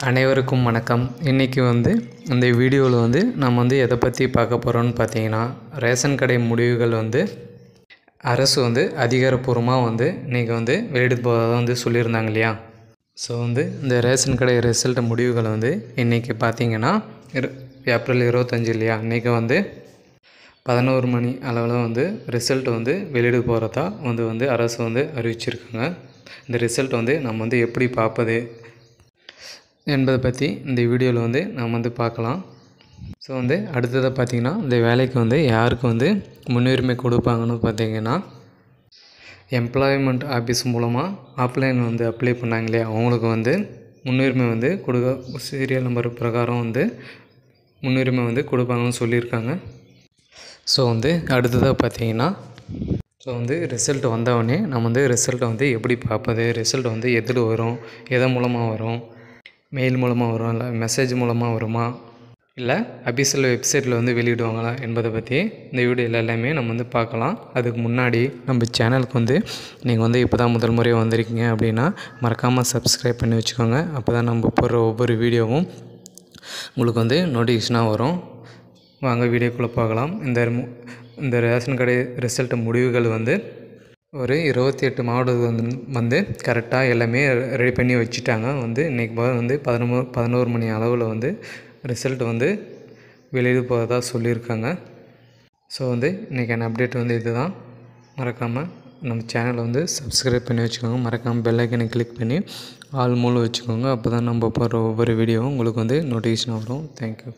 அனைவருக்கும் வணக்கம். இன்றைக்கி வந்து இந்த வீடியோவில் வந்து நம்ம வந்து எதை பற்றி பார்க்க போகிறோம்னு பார்த்தீங்கன்னா ரேஷன் கடை முடிவுகள் வந்து அரசு வந்து அதிகாரப்பூர்வமாக வந்து இன்றைக்கி வந்து வெளியிட போகிறதா வந்து சொல்லியிருந்தாங்க இல்லையா? ஸோ வந்து இந்த ரேஷன் கடை ரிசல்ட் முடிவுகள் வந்து இன்றைக்கி பார்த்தீங்கன்னா இரு ஏப்ரல் இருபத்தஞ்சி இல்லையா? இன்றைக்கி வந்து பதினோரு மணி அளவில் வந்து ரிசல்ட் வந்து வெளியிட போகிறதா வந்து வந்து அரசு வந்து அறிவிச்சிருக்காங்க. இந்த ரிசல்ட் வந்து நம்ம வந்து எப்படி பார்ப்பது என்பதை பற்றி இந்த வீடியோவில் வந்து நம்ம வந்து பார்க்கலாம். ஸோ வந்து அடுத்ததாக பார்த்திங்கன்னா இந்த வேலைக்கு வந்து யாருக்கு வந்து முன்னுரிமை கொடுப்பாங்கன்னு பார்த்தீங்கன்னா எம்ப்ளாய்மெண்ட் ஆஃபீஸ் மூலமாக ஆஃப்லைன் வந்து அப்ளை பண்ணாங்க இல்லையா அவங்களுக்கு வந்து முன்னுரிமை வந்து கொடுக்க சீரியல் நம்பர் பிரகாரம் வந்து முன்னுரிமை வந்து கொடுப்பாங்கன்னு சொல்லியிருக்காங்க. ஸோ வந்து அடுத்ததாக பார்த்தீங்கன்னா ஸோ வந்து ரிசல்ட் வந்தவொடனே நம்ம வந்து ரிசல்ட்டை வந்து எப்படி பார்ப்பது ரிசல்ட் வந்து எதில் வரும் எதன் மூலமாக வரும் மெயில் மூலமாக வரும் இல்லை மெசேஜ் மூலமாக வருமா? இல்லை அபிஷியல் வெப்சைட்டில் வந்து வெளியிடுவாங்களா என்பதை பற்றி இந்த வீடியோவில் எல்லாமே நம்ம வந்து பார்க்கலாம். அதுக்கு முன்னாடி நம்ம சேனலுக்கு வந்து நீங்கள் வந்து இப்போ தான் முதல் முறையாக வந்திருக்கீங்க அப்படின்னா மறக்காமல் சப்ஸ்கிரைப் பண்ணி வச்சுக்கோங்க. அப்போ தான் நம்ம போடுற ஒவ்வொரு வீடியோவும் உங்களுக்கு வந்து நோட்டிஃபிகேஷனாக வரும். வாங்க வீடியோக்குள்ளே பார்க்கலாம். இந்த மு- இந்த ரேஷன் கடை ரிசல்ட் முடிவுகள் வந்து ஒரு இருபத்தி எட்டு மாவட்டத்துக்கு வந்து வந்து கரெக்டாக எல்லாமே ரெடி பண்ணி வச்சுட்டாங்க. வந்து இன்றைக்கி வந்து பதினோரு பதினோரு மணி அளவில் வந்து ரிசல்ட் வந்து வெளியில் போகிறதா சொல்லியிருக்காங்க. ஸோ வந்து இன்றைக்கான அப்டேட் வந்து இதுதான். மறக்காமல் நம்ம சேனலை வந்து சப்ஸ்கிரைப் பண்ணி வச்சுக்கோங்க. மறக்காமல் பெல்லைக்கனை கிளிக் பண்ணி ஆல் மூலம் வச்சுக்கோங்க. அப்போ தான் நம்ம போடுற ஒவ்வொரு வீடியோவும் உங்களுக்கு வந்து நோட்டிஃபிகேஷன் வரும். தேங்க்யூ